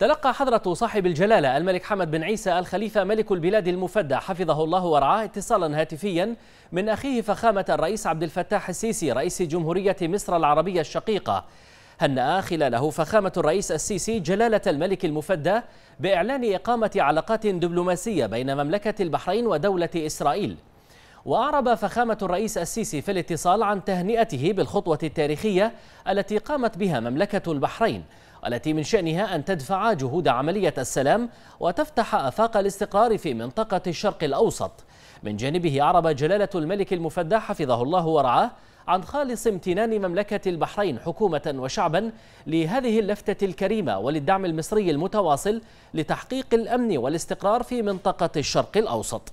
تلقى حضرة صاحب الجلالة الملك حمد بن عيسى الخليفة ملك البلاد المفدى حفظه الله ورعاه اتصالا هاتفيا من أخيه فخامة الرئيس عبد الفتاح السيسي رئيس جمهورية مصر العربية الشقيقة. هنأ خلاله فخامة الرئيس السيسي جلالة الملك المفدى بإعلان إقامة علاقات دبلوماسية بين مملكة البحرين ودولة إسرائيل. وأعرب فخامة الرئيس السيسي في الاتصال عن تهنئته بالخطوة التاريخية التي قامت بها مملكة البحرين. والتي من شأنها أن تدفع جهود عملية السلام وتفتح أفاق الاستقرار في منطقة الشرق الأوسط. من جانبه أعرب جلالة الملك المفدى حفظه الله ورعاه عن خالص امتنان مملكة البحرين حكومة وشعبا لهذه اللفتة الكريمة وللدعم المصري المتواصل لتحقيق الأمن والاستقرار في منطقة الشرق الأوسط.